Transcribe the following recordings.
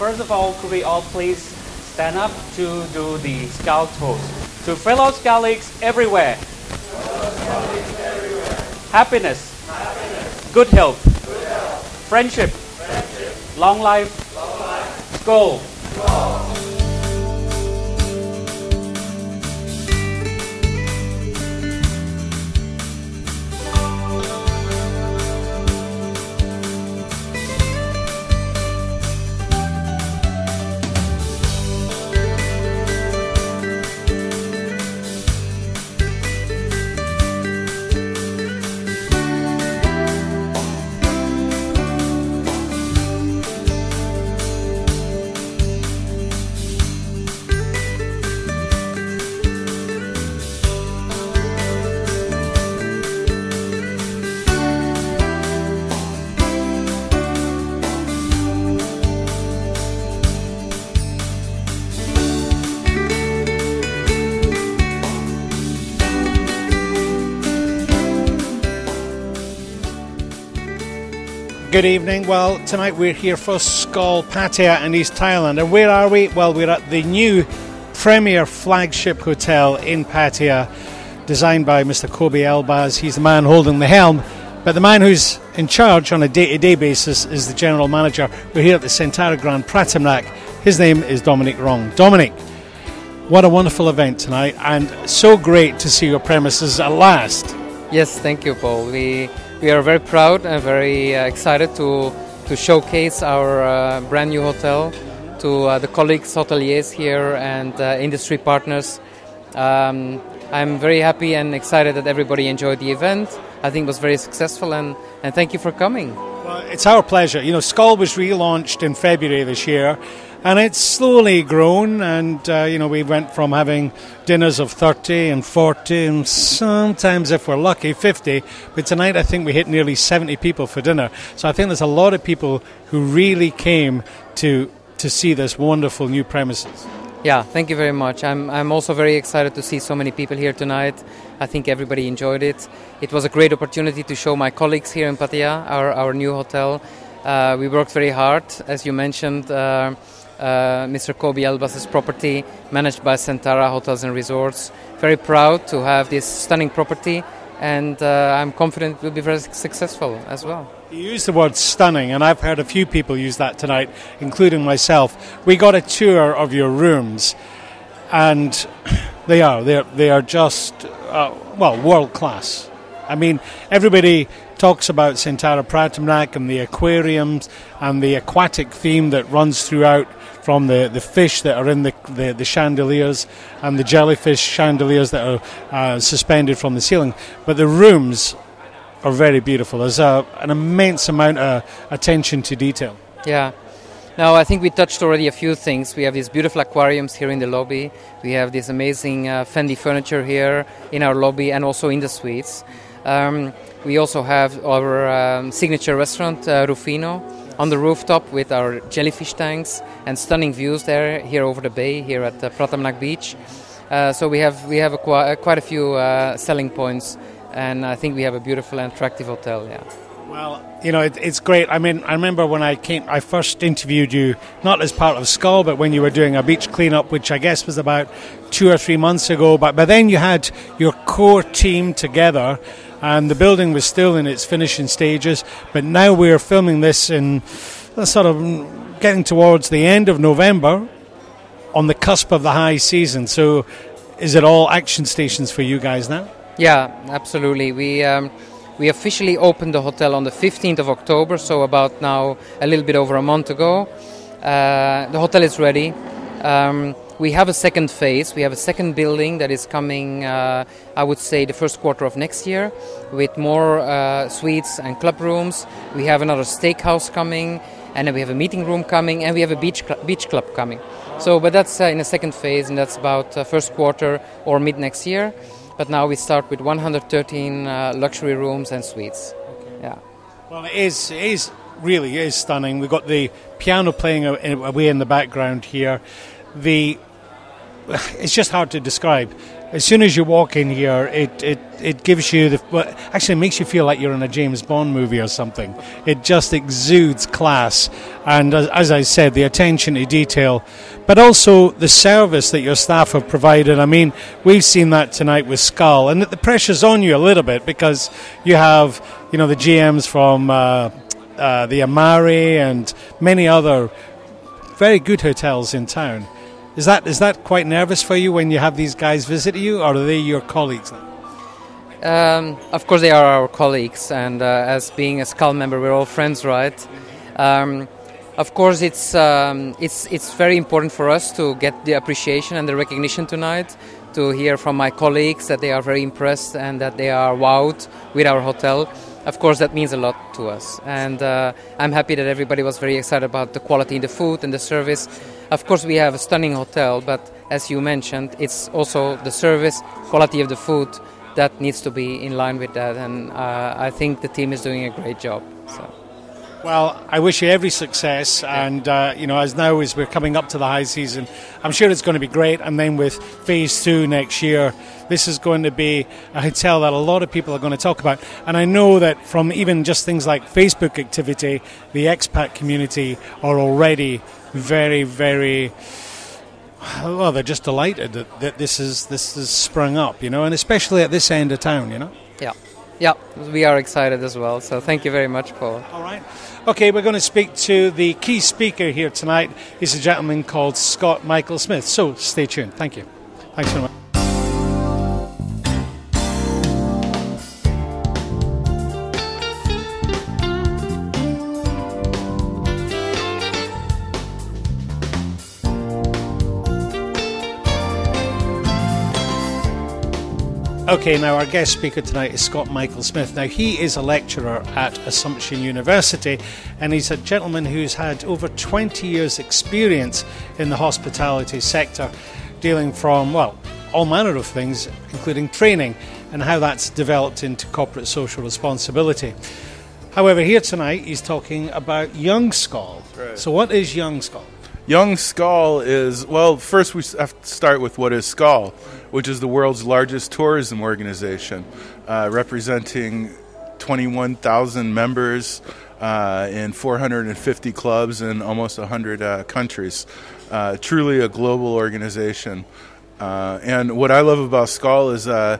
first of all, could we all please stand up to do the Scout toast? To fellow Scouts everywhere. Happiness. Good health. Friendship. Long life. Skål. Good evening. Well, tonight we're here for Skål Pattaya in East Thailand. And where are we? Well, we're at the new premier flagship hotel in Pattaya, designed by Mr. Kobe Elbaz. He's the man holding the helm. But the man who's in charge on a day to day basis is the general manager. We're here at the Centara Grand Phratamnak. His name is Dominic Rong. Dominic, what a wonderful event tonight, and so great to see your premises at last. Yes, thank you, Paul. We we are very proud and very uh, excited to to showcase our uh, brand new hotel to uh, the colleagues, hoteliers here, and industry partners. Um, I'm very happy and excited that everybody enjoyed the event. I think it was very successful, and, and thank you for coming. Well, it's our pleasure. You know, Skål was relaunched in February this year, and it's slowly grown. And uh, you know, we went from having dinners of 30 and 40, and sometimes, if we're lucky, 50. But tonight, I think we hit nearly 70 people for dinner. So I think there's a lot of people who really came to to see this wonderful new premises. Yeah, thank you very much. I'm, I'm also very excited to see so many people here tonight. I think everybody enjoyed it. It was a great opportunity to show my colleagues here in Pattaya our, our new hotel. Uh, we worked very hard, as you mentioned. Uh, uh, Mr. Kobe Elbaz's property, managed by Centara Hotels and Resorts. Very proud to have this stunning property, and uh, I'm confident it will be very successful as well. You used the word stunning, and I've heard a few people use that tonight, including myself. We got a tour of your rooms, and they are they are, they are just uh, well world class. I mean, everybody talks about Centara Phratamnak and the aquariums and the aquatic theme that runs throughout from the, the fish that are in the, the, the chandeliers and the jellyfish chandeliers that are uh, suspended from the ceiling. But the rooms are very beautiful. There's a, an immense amount of attention to detail. Yeah. Now, I think we touched already a few things. We have these beautiful aquariums here in the lobby. We have this amazing uh, Fendi furniture here in our lobby and also in the suites. Um, we also have our um, signature restaurant, uh, Rufino, on the rooftop with our jellyfish tanks and stunning views there here over the bay here at uh, Phratamnak Beach. Uh, so we have we have a qu- quite a few uh, selling points, and I think we have a beautiful and attractive hotel. Yeah. Well, you know, it, it's great. I mean, I remember when I came, I first interviewed you, not as part of Skål, but when you were doing a beach cleanup, which I guess was about two or three months ago. But, but then you had your core team together, and the building was still in its finishing stages. But now we're filming this in uh, sort of getting towards the end of November, on the cusp of the high season. So, is it all action stations for you guys now? Yeah, absolutely. We um, we officially opened the hotel on the 15th of October, so about now a little bit over a month ago. Uh, the hotel is ready. Um, we have a second phase. We have a second building that is coming, uh, I would say, the first quarter of next year with more uh, suites and club rooms. We have another steakhouse coming, and then we have a meeting room coming, and we have a beach, cl- beach club coming. So, but that's uh, in a second phase, and that's about uh, first quarter or mid next year. But now we start with 113 uh, luxury rooms and suites. Yeah. Well, it is, it is really is stunning. We've got the piano playing away in the background here. The it's just hard to describe. as soon as you walk in here, it, it, it gives you the well, actually makes you feel like you're in a James Bond movie or something. It just exudes class, and as, as I said, the attention to detail, but also the service that your staff have provided. I mean, we've seen that tonight with Skål, and the pressure's on you a little bit because you have you know the GMs from uh, uh, the Amari and many other very good hotels in town. Is that is that quite nervous for you when you have these guys visit you, or are they your colleagues? Um, of course, they are our colleagues, and uh, as being a Skål member, we're all friends, right? Um, of course, it's um, it's it's very important for us to get the appreciation and the recognition tonight. To hear from my colleagues that they are very impressed and that they are wowed with our hotel of course that means a lot to us. And uh, i'm happy that everybody was very excited about the quality in the food and the service. Of course we have a stunning hotel but as you mentioned it's also the service quality of the food that needs to be in line with that. And uh, i think the team is doing a great job so. Well, I wish you every success, and uh, you know, as now as we're coming up to the high season, I'm sure it's going to be great. And then with phase two next year, this is going to be a hotel that a lot of people are going to talk about. And I know that from even just things like Facebook activity, the expat community are already very, very well. They're just delighted that, that this is this has sprung up, you know, and especially at this end of town, you know. Yeah. Yeah, we are excited as well. So thank you very much, Paul. All right. Okay, we're going to speak to the key speaker here tonight. He's a gentleman called Scott Michael Smith. So stay tuned. Thank you. Thanks very much. Okay, now our guest speaker tonight is Scott Michael Smith. Now, he is a lecturer at Assumption University and he's a gentleman who's had over 20 years' experience in the hospitality sector, dealing from, well, all manner of things, including training and how that's developed into corporate social responsibility. However, here tonight he's talking about Young Skål. Right. So, what is Young Skål? Young Skål is, well, first we have to start with what is Skål, which is the world's largest tourism organization, uh, representing 21,000 members uh, in 450 clubs in almost 100 uh, countries. Uh, truly a global organization. Uh, and what I love about Skål is uh,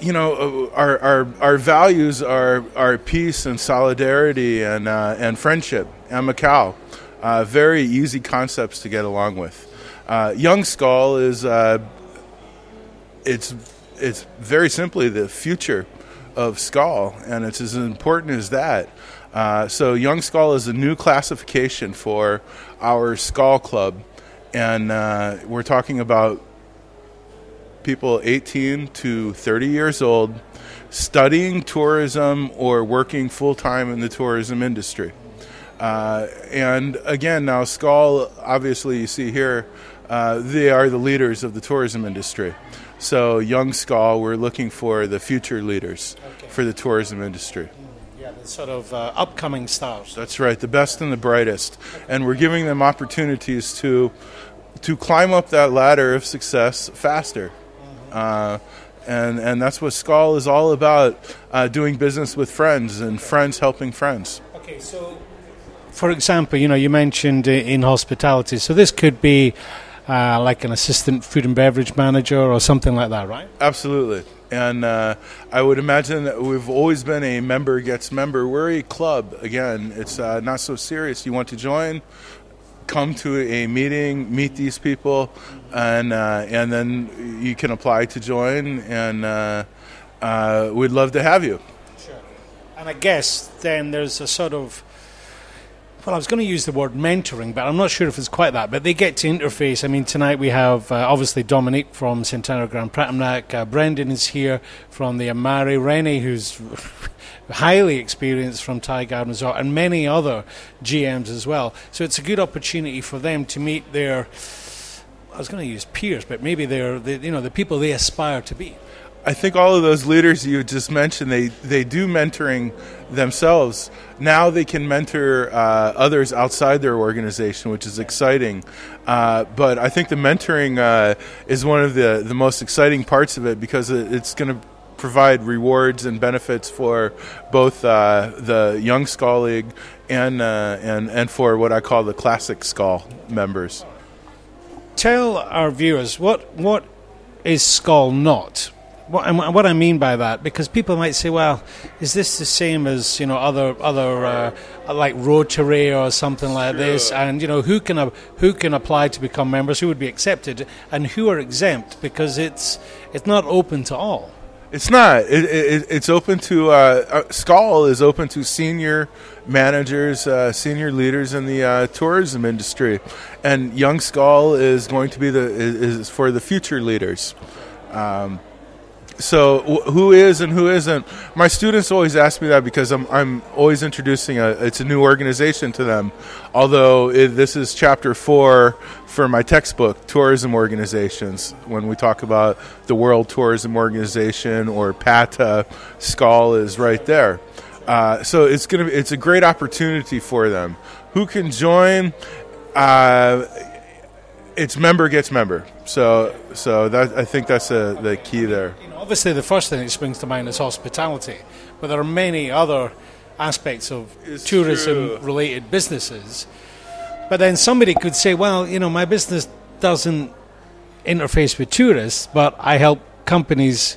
you know, our, our, our values are, are peace and solidarity and, uh, and friendship and Macau. Uh, very easy concepts to get along with. Uh, Young Skål is it's it's very simply the future of Skål, and it's as important as that. Uh, so Young Skål is a new classification for our Skål Club, and uh, we're talking about people 18 to 30 years old studying tourism or working full time in the tourism industry. Uh, and again, now Skål, obviously, you see here, uh, they are the leaders of the tourism industry. So, young Skål, we're looking for the future leaders okay. for the tourism industry. Mm, yeah, the sort of uh, upcoming stars. That's right, the best and the brightest, and we're giving them opportunities to to climb up that ladder of success faster. Mm-hmm. Uh, and and that's what Skål is all about: uh, doing business with friends and friends helping friends. Okay, so for example, you know, you mentioned in hospitality, so this could be uh, like an assistant food and beverage manager or something like that, right? Absolutely. And uh, I would imagine that we've always been a member gets member. We're a club. Again, it's uh, not so serious. You want to join, come to a meeting, meet these people, and uh, and then you can apply to join. And uh, uh, we'd love to have you. Sure. And I guess then there's a sort of well, I was going to use the word mentoring, but I'm not sure if it's quite that. But they get to interface. I mean, tonight we have uh, obviously Dominique from Centara Grand Phratamnak. Uh, Brendan is here from the Amari. Rennie, who's highly experienced from Thai Garden Resort, and many other GMs as well. So it's a good opportunity for them to meet their. I was going to use peers, but maybe they're, they, you know, the people they aspire to be. I think all of those leaders you just mentioned, they, they do mentoring themselves. Now they can mentor uh, others outside their organization, which is exciting. Uh, but I think the mentoring uh, is one of the, the most exciting parts of it because it's going to provide rewards and benefits for both uh, the Young Skålleague and, uh, and, and for what I call the Classic Skål members. Tell our viewers what, what is Skål not? What, and what I mean by that, because people might say, "Well, is this the same as you know other other uh, like Rotary or something like Sure. this?" And you know who can uh, who can apply to become members, who would be accepted, and who are exempt, because it's it's not open to all. It's not. It, it, it's open to uh, uh, Skål is open to senior managers, uh, senior leaders in the uh, tourism industry, and Young Skål is going to be the is, is for the future leaders. Um, so wh- who is and who isn't? My students always ask me that because I'm I'm always introducing a it's a new organization to them. Although it, this is chapter four for my textbook, tourism organizations. When we talk about the World Tourism Organization or PATA, Skål is right there. Uh, so it's gonna be, it's a great opportunity for them. Who can join? Uh, it's member gets member. So so that I think that's the the key there. Obviously, the first thing that springs to mind is hospitality, but there are many other aspects of It's tourism related businesses. But then somebody could say, well, you know, my business doesn't interface with tourists, but I help companies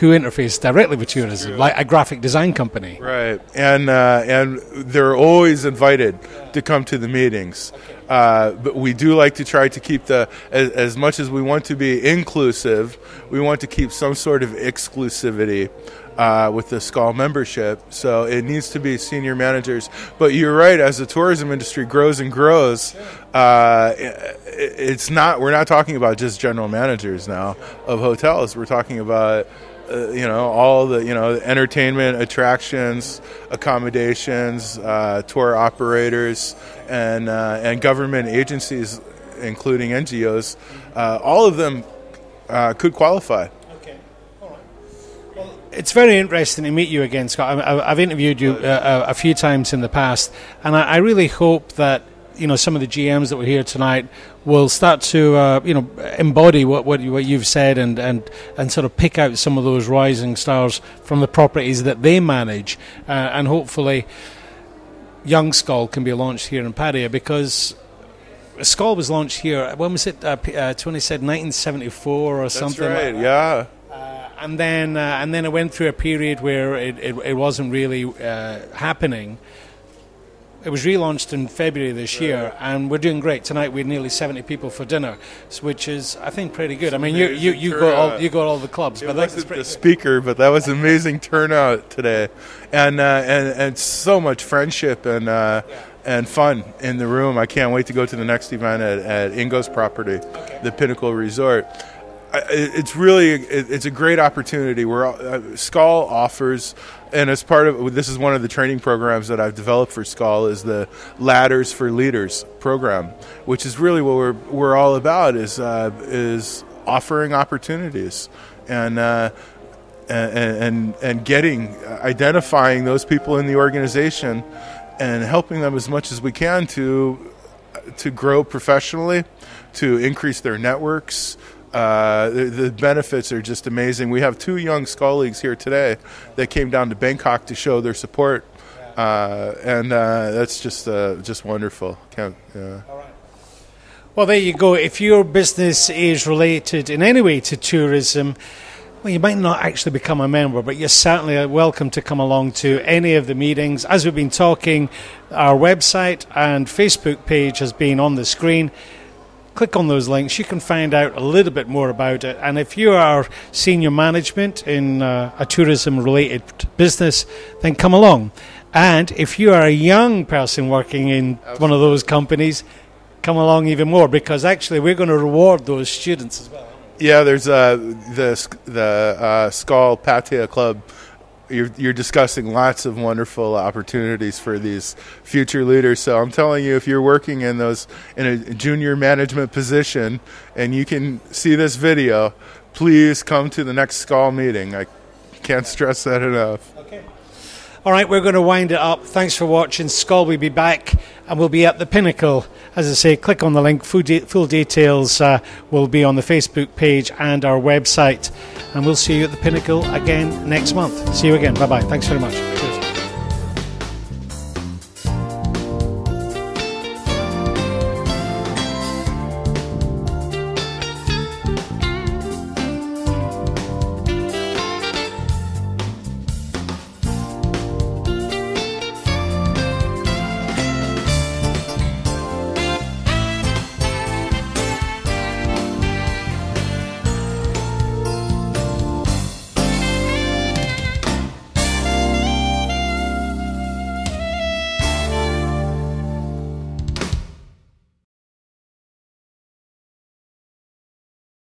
who interface directly with tourism, like a graphic design company. Right, and uh, and they're always invited to come to the meetings. Uh, but we do like to try to keep the as, as much as we want to be inclusive, we want to keep some sort of exclusivity uh, with the Skål membership. So it needs to be senior managers. But you're right, as the tourism industry grows and grows, uh, it, it's not. We're not talking about just general managers now of hotels. We're talking about uh, you know all the you know entertainment attractions accommodations uh, tour operators and uh, and government agencies including ngos uh, all of them uh, could qualify okay. all right. well, It's very interesting to meet you again, Scott. I've interviewed you uh, a few times in the past, and I really hope that you know some of the GMs that were here tonight will start to uh, you know embody what what, you, what you've said and, and and sort of pick out some of those rising stars from the properties that they manage, uh, and hopefully, Young Skål can be launched here in Pattaya because. Skål was launched here. When was it? Uh, uh, Tony said 1974 or that's something. right like yeah and then uh, and then it went through a period where it, it, it wasn't really uh, happening. It was relaunched in February this year, and we're doing great tonight. We had nearly seventy people for dinner, which is I think pretty good. I mean, you you, you got all you got all the clubs, It but that's pretty the good. speaker, but that was amazing turnout today, and uh, and and so much friendship and uh, and fun in the room. I can't wait to go to the next event at, at Ingo's property, the Pinnacle Resort. It's really it's a great opportunity. Where uh, Skål offers, and as part of this is one of the training programs that I've developed for Skål is the Ladders for Leaders program, which is really what we're we're all about is uh, is offering opportunities and. Uh, and, and and getting identifying those people in the organization and helping them as much as we can to to grow professionally, to increase their networks. Uh, the, the benefits are just amazing. We have two young Skålleagues here today that came down to Bangkok to show their support, uh, and uh, that's just uh, just wonderful. Can't. Well, there you go. If your business is related in any way to tourism, well, you might not actually become a member, but you're certainly welcome to come along to any of the meetings. As we've been talking, our website and Facebook page has been on the screen. Click on those links. You can find out a little bit more about it. And if you are senior management in uh, a tourism related business, then come along. And if you are a young person working in one of those companies, come along even more because actually we're going to reward those students as well. Yeah, there's uh, the the uh, Skål Club. You're, you're discussing lots of wonderful opportunities for these future leaders. So I'm telling you, if you're working in those in a junior management position and you can see this video, please come to the next Skål meeting. I can't stress that enough. All right, we're going to wind it up. Thanks for watching. Skål will be back and we'll be at the pinnacle. As I say, click on the link. Full, de- full details uh, will be on the Facebook page and our website. And we'll see you at the pinnacle again next month. See you again. Bye bye. Thanks very much.